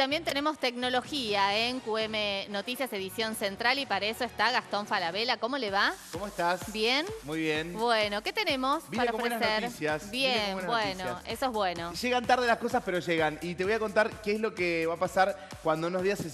también tenemos tecnología en QM Noticias Edición Central y para eso está Gastón Falabella. ¿Cómo le va? ¿Cómo estás? ¿Bien? Muy bien. Bueno, ¿qué tenemos Vine para con buenas ofrecer? noticias, Bien, buenas bueno, noticias. eso es bueno. Llegan tarde las cosas, pero llegan. Y te voy a contar qué es lo que va a pasar cuando unos días se,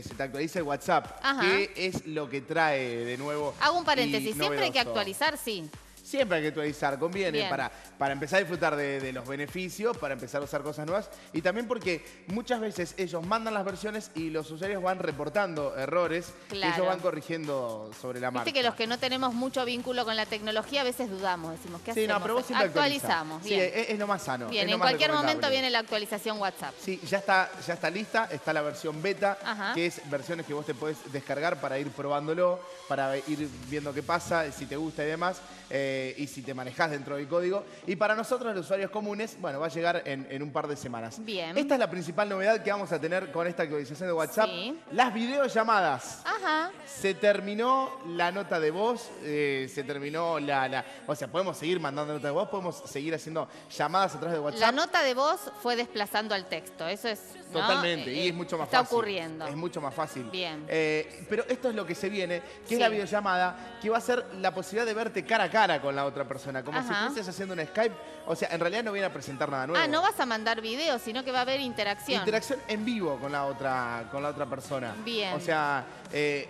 se te actualice el WhatsApp. Ajá. ¿Qué es lo que trae de nuevo? Hago un paréntesis, siempre hay que actualizar, sí. Siempre hay que actualizar, conviene Bien. para, para empezar a disfrutar de, de los beneficios, para empezar a usar cosas nuevas y también porque muchas veces ellos mandan las versiones y los usuarios van reportando errores que Claro. ellos van corrigiendo sobre la marcha. Viste que los que no tenemos mucho vínculo con la tecnología a veces dudamos, decimos, ¿qué Sí, hacemos? no, pero vos siempre Actualizamos, bien. Sí, es, es lo más sano. bien, en cualquier momento viene la actualización WhatsApp. Sí, ya está, ya está lista, está la versión beta, Ajá. que es versiones que vos te podés descargar para ir probándolo, para ir viendo qué pasa, si te gusta y demás, eh, y si te manejás dentro del código. Y para nosotros, los usuarios comunes, bueno, va a llegar en, en un par de semanas. Bien. Esta es la principal novedad que vamos a tener con esta actualización de WhatsApp. Sí. Las videollamadas. Ajá. Se terminó la nota de voz, eh, se terminó la, la- O sea, podemos seguir mandando nota de voz, podemos seguir haciendo llamadas a través de WhatsApp. La nota de voz fue desplazando al texto, eso es... Totalmente, Eh, y es mucho más está fácil. ocurriendo. Es mucho más fácil. Bien. Eh, pero esto es lo que se viene, que Sí. es la videollamada, que va a ser la posibilidad de verte cara a cara con la otra persona, como si estuvieses haciendo un Skype. O sea, en realidad no viene a presentar nada nuevo. Ah, no vas a mandar videos, sino que va a haber interacción. Interacción en vivo con la otra, con la otra persona. Bien. O sea, eh,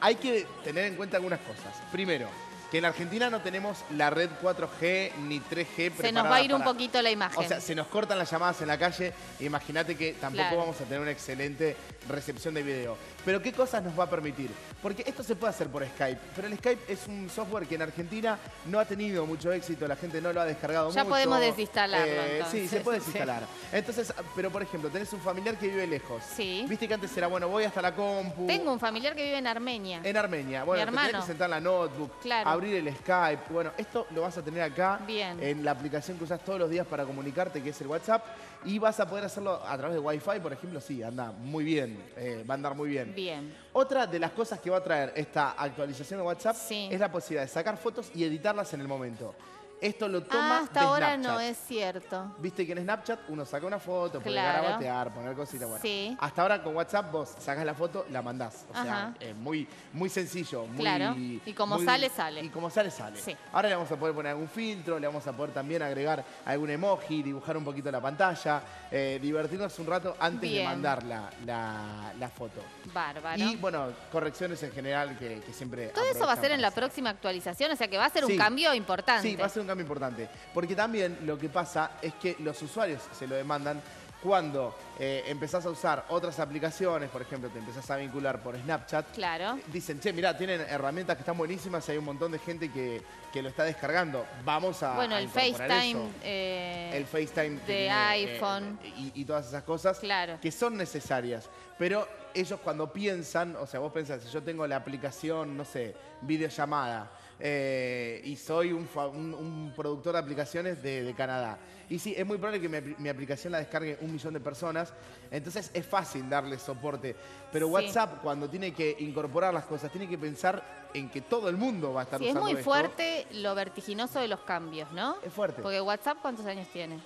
hay que tener en cuenta algunas cosas. Primero, que en Argentina no tenemos la red 4G ni 3G Se nos va a ir un poquito la imagen. o sea, se nos cortan las llamadas en la calle. Imagínate que tampoco Claro. vamos a tener una excelente recepción de video. Pero ¿qué cosas nos va a permitir? Porque esto se puede hacer por Skype, pero el Skype es un software que en Argentina no ha tenido mucho éxito, la gente no lo ha descargado Ya mucho. podemos desinstalarlo, Sí, entonces. se puede Sí. desinstalar. Entonces, pero por ejemplo, tenés un familiar que vive lejos. Sí. Viste que antes era, bueno, voy hasta la compu. Tengo un familiar que vive en Armenia. En Armenia. Bueno, Mi te tenés hermano. que sentar la notebook, Claro. Abrir el Skype. Bueno, esto lo vas a tener acá Bien. en la aplicación que usas todos los días para comunicarte, que es el WhatsApp. Y vas a poder hacerlo a través de Wi-Fi, por ejemplo. Sí, anda muy bien. eh, va a andar muy bien. Bien. Otra de las cosas que va a traer esta actualización de WhatsApp Sí. es la posibilidad de sacar fotos y editarlas en el momento. Esto lo toma Ah, hasta de ahora Snapchat. no es cierto. Viste que en Snapchat uno saca una foto, puede Claro. garabatear, poner cositas. Bueno, Sí. Hasta ahora con WhatsApp vos sacás la foto, la mandás. O sea, eh, muy, muy sencillo. Muy, Claro. Y como muy- sale, sale. Y como sale, sale. Sí. Ahora le vamos a poder poner algún filtro, le vamos a poder también agregar algún emoji, dibujar un poquito la pantalla, eh, divertirnos un rato antes de mandar la, la- la foto. Bárbaro. Y bueno, correcciones en general que, que siempre. Todo eso va a ser en la próxima actualización, o sea que va a ser un cambio importante. Sí, va a ser un cambio importante. Porque también lo que pasa es que los usuarios se lo demandan cuando eh, empezás a usar otras aplicaciones, por ejemplo, te empezás a vincular por Snapchat. Claro. Dicen, che, mirá, tienen herramientas que están buenísimas y hay un montón de gente que, que lo está descargando. Vamos a. Bueno, a el FaceTime. eh, El FaceTime de tiene, eh, iPhone. y, y todas esas cosas Claro. que son necesarias. Pero ellos cuando piensan, o sea, vos pensás, si yo tengo la aplicación, no sé, videollamada, eh, y soy un, fa- un- un productor de aplicaciones de, de Canadá. Y sí, es muy probable que mi, apli- mi aplicación la descargue un millón de personas, entonces es fácil darle soporte. Pero Sí. WhatsApp, cuando tiene que incorporar las cosas, tiene que pensar en que todo el mundo va a estar Sí, es usando muy esto. fuerte lo vertiginoso de los cambios, ¿no? Es fuerte. Porque WhatsApp, ¿cuántos años tiene?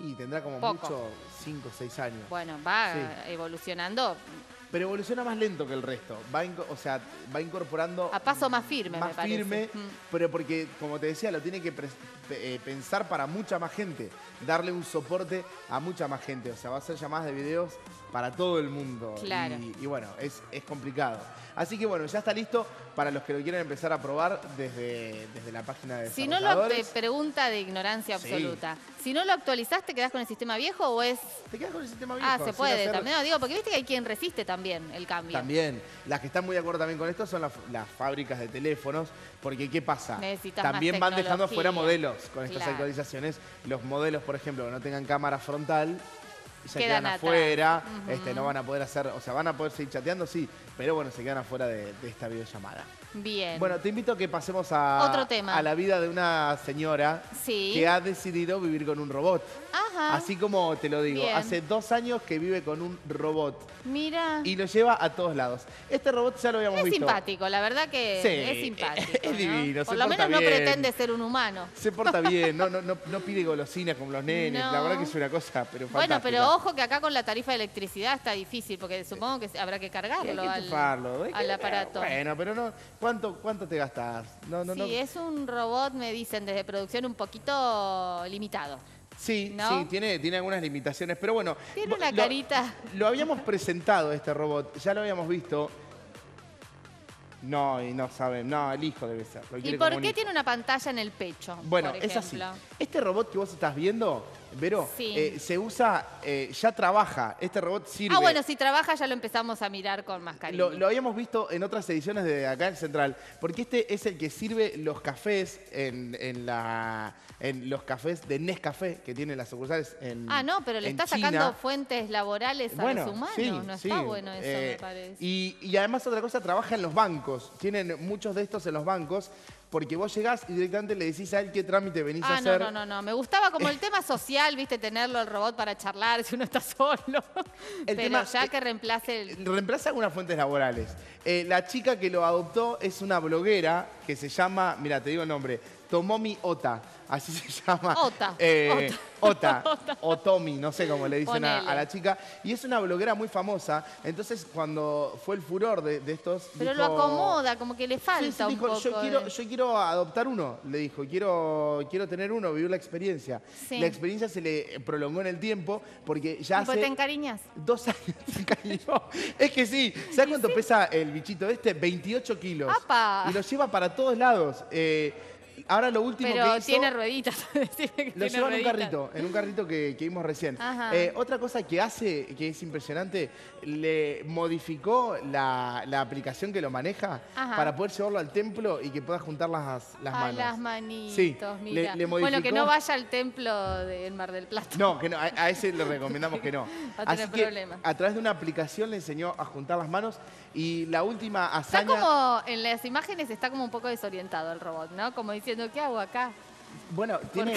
Y tendrá como Poco. mucho 5 o 6 años. Bueno, va Sí. evolucionando Pero evoluciona más lento que el resto. Va, o sea, va incorporando a paso más firme, más me firme, Mm. pero porque, como te decía, lo tiene que eh, pensar para mucha más gente, darle un soporte a mucha más gente. O sea, va a ser llamadas de videos para todo el mundo. Claro. Y, y bueno, es, es complicado. Así que bueno, ya está listo para los que lo quieran empezar a probar desde, desde la página de Si no lo pregunta de ignorancia Sí. absoluta. Si no lo actualizaste, ¿quedás con el sistema viejo o es.? Te quedas con el sistema viejo. Ah, se puede hacer- también. No, digo, porque viste que hay quien resiste también el cambio. También. Las que están muy de acuerdo también con esto son las, las fábricas de teléfonos, porque ¿qué pasa? Necesitas más también van dejando tecnología. fuera modelos con estas Claro. actualizaciones. Los modelos, por ejemplo, que no tengan cámara frontal, ya Quedan afuera, este, no van a poder hacer, o sea, van a poder seguir chateando, sí, pero bueno, se quedan afuera de, de esta videollamada. Bien. Bueno, te invito a que pasemos a, Otro tema. a la vida de una señora sí. que ha decidido vivir con un robot. Ajá. Así como te lo digo, Bien. hace dos años que vive con un robot Mira. y lo lleva a todos lados. Este robot ya lo habíamos Es visto. simpático, la verdad que Sí, es simpático. es ¿no? divino, Por se lo porta menos no pretende ser un humano. Se porta bien, no, no, no, no pide golosinas como los nenes. La verdad que es una cosa, pero Bueno, fantástica. pero ojo que acá con la tarifa de electricidad está difícil, porque supongo que habrá que hay cargarlo al, enchufarlo, hay que- al aparato. Bueno, pero no. ¿Cuánto, cuánto te gastas? No, no, sí, no. es un robot, me dicen, desde producción un poquito limitado. Sí, ¿no? sí, tiene, tiene algunas limitaciones, pero bueno. Tiene una lo- carita. Lo habíamos presentado este robot, ya lo habíamos visto. No, y no saben, no, el hijo debe ser. ¿Y por qué tiene una pantalla en el pecho? Bueno, por es así. Este robot que vos estás viendo, Vero, Sí. eh, se usa, eh, ya trabaja. Este robot sirve. Ah, bueno, si trabaja ya lo empezamos a mirar con más cariño. Lo, lo habíamos visto en otras ediciones de acá en Central, porque este es el que sirve los cafés en, en la, en los cafés de Nescafé que tienen las sucursales en ah, no, pero le está China. sacando fuentes laborales a Bueno, los humanos. sí, no sí, está bueno eso, eh, me parece. Y, y además otra cosa, trabaja en los bancos. Tienen muchos de estos en los bancos, porque vos llegás y directamente le decís a él qué trámite venís a Ah, no, hacer. no, no, no. Me gustaba como el tema social, viste, tenerlo el robot para charlar si uno está solo. El Pero tema- ya eh, que reemplace el. Reemplaza algunas fuentes laborales. Eh, la chica que lo adoptó es una bloguera que se llama, mira, te digo el nombre, Tomomi Ota. Así se llama. Ota, Eh, Ota. O Tomi, no sé cómo le dicen a, la chica. Y es una bloguera muy famosa. Entonces, cuando fue el furor de, de estos. Pero dijo- lo acomoda, como que le falta sí, un dijo, poco. yo quiero, yo quiero adoptar uno, le dijo, quiero, quiero tener uno, vivir la experiencia. Sí. La experiencia se le prolongó en el tiempo porque ya ¿Y pues hace te encariñas? dos años se cayó. Es que sí, ¿sabes cuánto pesa el bichito este? 28 kilos. ¡Apa! Y lo lleva para todos lados. Eh, ahora lo último Pero que hizo... tiene rueditas. Lo lleva en un carrito, en un carrito que, que vimos recién. Ajá. Eh, otra cosa que hace, que es impresionante, le modificó la, la aplicación que lo maneja Ajá. para poder llevarlo al templo y que pueda juntar las, las manos. las manitos, Sí, mira. le- le bueno, que no vaya al templo del Mar del Plata. No, que no, a, a ese le recomendamos que no. Va a tener Así que problemas. a través de una aplicación le enseñó a juntar las manos y la última Está hazaña... como, en las imágenes está como un poco desorientado el robot, ¿no? Como diciendo, ¿qué hago acá? Bueno, tiene,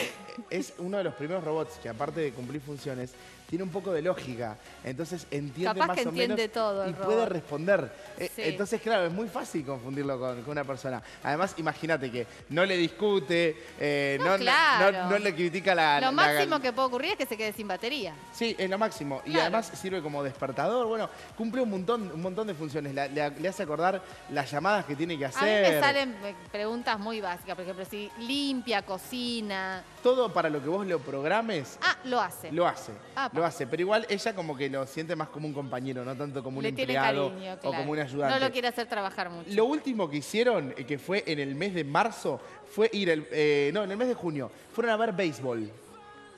es uno de los primeros robots que aparte de cumplir funciones, tiene un poco de lógica. Entonces entiende Capaz más que o entiende menos todo y puede responder. Eh, Sí. Entonces, claro, es muy fácil confundirlo con, con una persona. Además, imagínate que no le discute, eh, No, claro. no- no le critica la... Lo la- máximo que puede ocurrir es que se quede sin batería. Sí, es lo máximo. Y además sirve como despertador. Bueno, cumple un montón, un montón de funciones. La- le, hace acordar las llamadas que tiene que A mí hacer. me salen eh, preguntas muy básicas, por ejemplo, si limpia, cocina. Todo para lo que vos lo programes, Ah, lo hace. Lo hace, Apa. Lo hace, pero igual ella como que lo siente más como un compañero, no tanto como un Le empleado cariño, o como un ayudante. No lo quiere hacer trabajar mucho. Lo último que hicieron, eh, que fue en el mes de marzo, fue ir, el, eh, no, en el mes de junio, fueron a ver béisbol.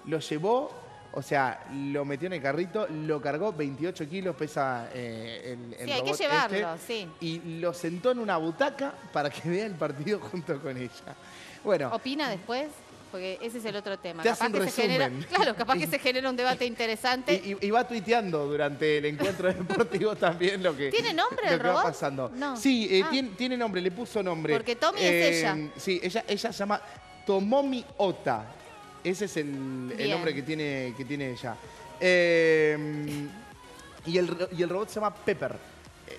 Lo llevó, o sea, lo metió en el carrito, lo cargó, 28 kilos pesa eh, el, el Sí, hay que robot llevarlo, este, sí. Y lo sentó en una butaca para que vea el partido junto con ella. Bueno, ¿Opina después? Porque ese es el otro tema. Te capaz un que se genera, resumen. claro, capaz que se genera un debate interesante. Y, y- y va tuiteando durante el encuentro deportivo también lo que, ¿Tiene nombre lo el que va robot? pasando. No. Sí, eh, Ah. tiene, tiene nombre, le puso nombre. Porque Tommy es ella. Sí, ella, ella se llama Tomomi Ota. Ese es el, nombre que tiene, que tiene ella. Eh, y, el, y el robot se llama Pepper,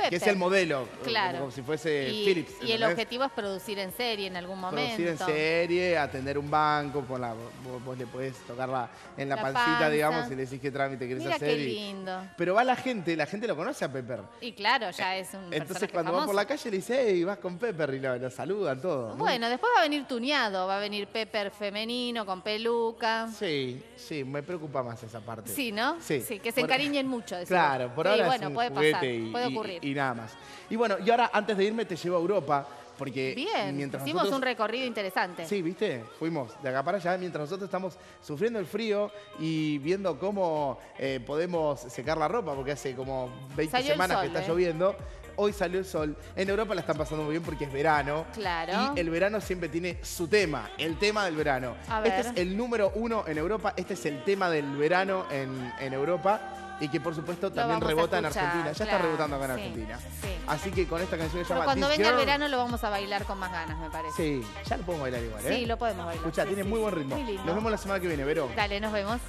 eh, que es el modelo, Claro. como, si fuese y, Philips. y el objetivo es producir en serie en algún momento. Producir en serie, atender un banco, por la, vos, vos le podés tocarla en la, La pancita, panza. digamos, y le decís qué trámite querés Mira hacer. qué y- lindo. Pero va la gente, la gente lo conoce a Pepper. Y claro, ya es un Entonces cuando va famoso. por la calle le dice, hey, vas con Pepper y lo, lo saludan todo. Bueno, después va a venir tuneado, va a venir Pepper femenino con peluca. Sí, sí, me preocupa más esa parte. Sí, ¿no? Sí. que se Por- encariñen mucho. decís Claro, por Sí, ahora bueno, es un puede juguete pasar, y, puede ocurrir. Y nada más. Y bueno, y ahora antes de irme te llevo a Europa, porque Bien, mientras hicimos nosotros... un recorrido interesante. Sí, ¿viste? Fuimos de acá para allá mientras nosotros estamos sufriendo el frío y viendo cómo eh, podemos secar la ropa, porque hace como 20 Salió el semanas que está ¿eh? lloviendo. Hoy salió el sol. En Europa la están pasando muy bien porque es verano. Claro. Y el verano siempre tiene su tema, el tema del verano. A Este ver. es el número uno en Europa, este es el tema del verano en, en Europa. Y que por supuesto también rebota en Argentina. Ya está rebotando acá en sí, Argentina. sí. Así que con esta canción se Pero llama cuando This venga el verano lo vamos a bailar con más ganas, me parece. Sí, ya lo podemos bailar igual, ¿eh? Sí, lo podemos bailar. Escucha, sí, tiene muy buen ritmo. Muy lindo. Nos vemos la semana que viene, Vero. Dale, nos vemos.